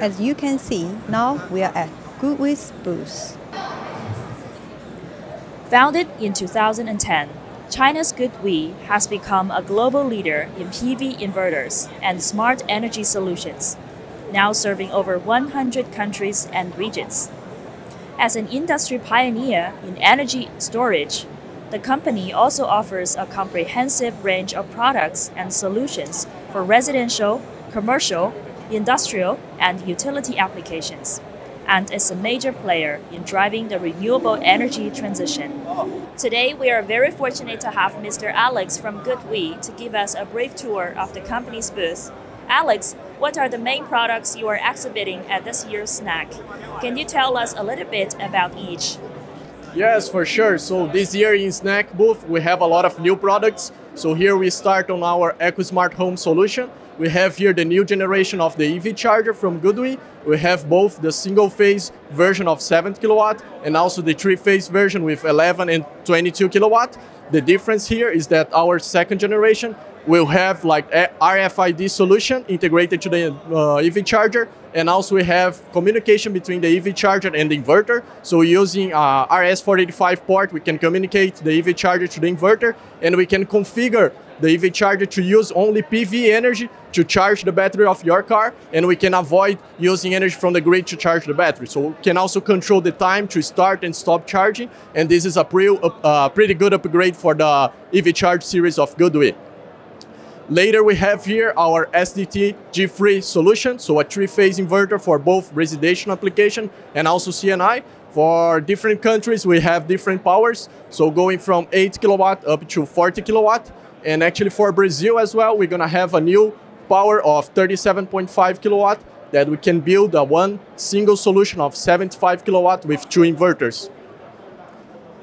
As you can see, now we are at GoodWe's booth. Founded in 2010, China's GoodWe has become a global leader in PV inverters and smart energy solutions, now serving over 100 countries and regions. As an industry pioneer in energy storage, the company also offers a comprehensive range of products and solutions for residential, commercial, industrial, and utility applications and is a major player in driving the renewable energy transition. Today, we are very fortunate to have Mr. Alex from GoodWe to give us a brief tour of the company's booth. Alex, what are the main products you are exhibiting at this year's SNEC? Can you tell us a little bit about each? Yes, for sure. So this year in SNEC booth, we have a lot of new products. So here we start on our EcoSmart Home solution. We have here the new generation of the EV charger from GoodWe. We have both the single phase version of 7 kilowatt and also the three phase version with 11 and 22 kilowatt. The difference here is that our second generation will have like RFID solution integrated to the uh, EV charger and also we have communication between the EV charger and the inverter. So using uh, RS485 port, we can communicate the EV charger to the inverter and we can configure the EV charger to use only PV energy to charge the battery of your car and we can avoid using energy from the grid to charge the battery. So we can also control the time to start and stop charging and this is a pre uh, pretty good upgrade for the EV Charge series of GoodWe. Later we have here our SDT G3 solution, so a three-phase inverter for both residential application and also CNI. For different countries we have different powers, so going from 8 kilowatt up to 40 kilowatt. And actually for Brazil as well, we're gonna have a new power of 37.5 kilowatt that we can build a one single solution of 75 kilowatt with two inverters.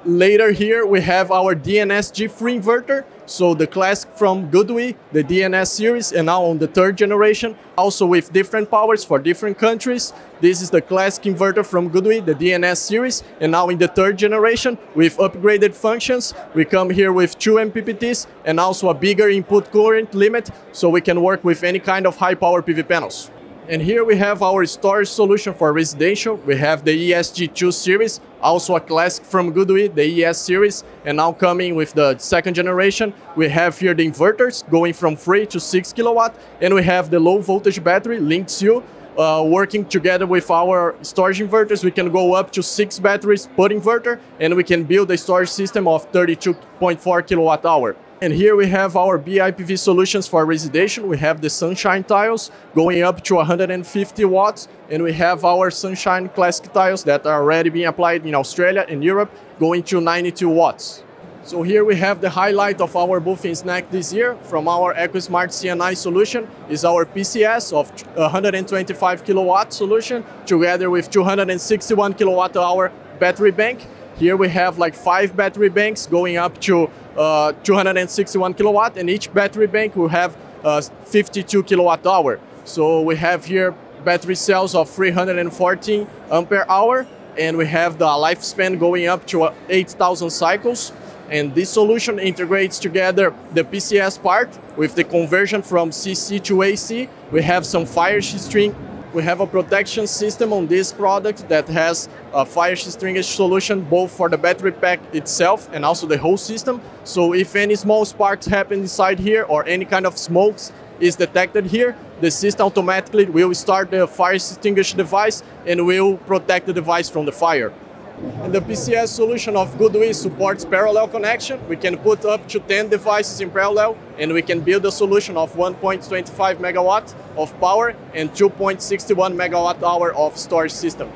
Later here we have our DNS G3 inverter. So the classic from GoodWe, the DNS series, and now on the third generation, also with different powers for different countries. This is the classic inverter from GoodWe, the DNS series, and now in the third generation with upgraded functions. We come here with two MPPTs and also a bigger input current limit so we can work with any kind of high power PV panels. And here we have our storage solution for residential. We have the ESG2 series, also a classic from GoodWe, the ES series, and now coming with the second generation. We have here the inverters going from 3 to 6 kilowatt, and we have the low voltage battery, Lynx U, uh, working together with our storage inverters, we can go up to six batteries per inverter, and we can build a storage system of 32.4 kilowatt hour. And here we have our BIPV solutions for residential. We have the Sunshine tiles going up to 150 watts. And we have our Sunshine Classic tiles that are already being applied in Australia and Europe going to 92 watts. So here we have the highlight of our booth in SNEC this year from our EcoSmart CNI solution is our PCS of 125 kilowatt solution together with 261 kilowatt hour battery bank. Here we have like five battery banks going up to uh, 261 kilowatt and each battery bank will have uh, 52 kilowatt hour. So we have here battery cells of 314 ampere hour and we have the lifespan going up to uh, 8,000 cycles. And this solution integrates together the PCS part with the conversion from CC to AC. We have some fire string we have a protection system on this product that has a fire extinguisher solution both for the battery pack itself and also the whole system. So if any small sparks happen inside here or any kind of smokes is detected here, the system automatically will start the fire extinguisher device and will protect the device from the fire. And the PCS solution of GoodWe supports parallel connection. We can put up to 10 devices in parallel and we can build a solution of 1.25 megawatt of power and 2.61 megawatt hour of storage system.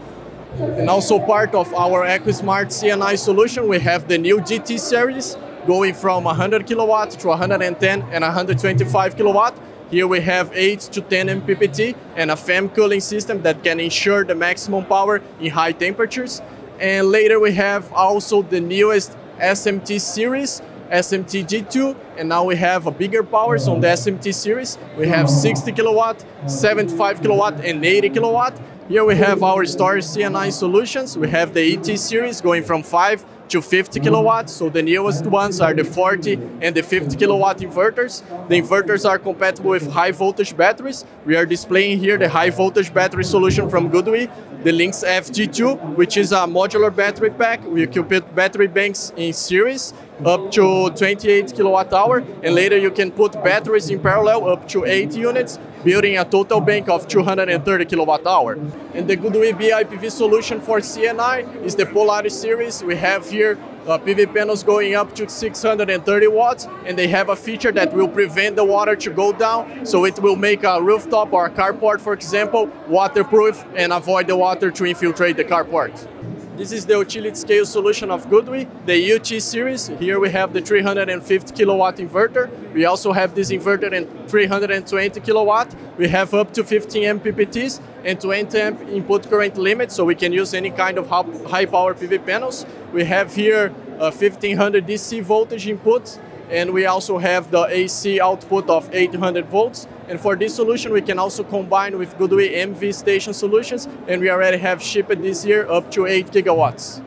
And also part of our EcoSmart CNI solution, we have the new GT series going from 100 kilowatt to 110 and 125 kilowatt. Here we have 8 to 10 MPPT and a FEM cooling system that can ensure the maximum power in high temperatures. And later we have also the newest SMT series, SMT G2, and now we have a bigger powers on the SMT series. We have 60 kilowatt, 75 kilowatt, and 80 kilowatt. Here we have our storage CNI solutions. We have the ET series going from 5 to 50 kilowatts. So the newest ones are the 40 and the 50 kilowatt inverters. The inverters are compatible with high voltage batteries. We are displaying here the high voltage battery solution from GoodWe, the Lynx FG2, which is a modular battery pack. We put battery banks in series up to 28 kilowatt hour, and later you can put batteries in parallel up to 8 units, building a total bank of 230 kilowatt hour. And the GoodWe BIPV solution for CNI is the Polaris series. We have here uh, PV panels going up to 630 watts, and they have a feature that will prevent the water to go down, so it will make a rooftop or a carport, for example, waterproof and avoid the water to infiltrate the carport. This is the utility scale solution of GoodWe, the UT series. Here we have the 350 kilowatt inverter. We also have this inverter in 320 kilowatt. We have up to 15 MPPTs and 20 amp input current limit, so we can use any kind of high power PV panels. We have here uh, a 1500 DC voltage input, and we also have the AC output of 800 volts. And for this solution, we can also combine with GoodWe MV station solutions, and we already have shipped this year up to 8 gigawatts.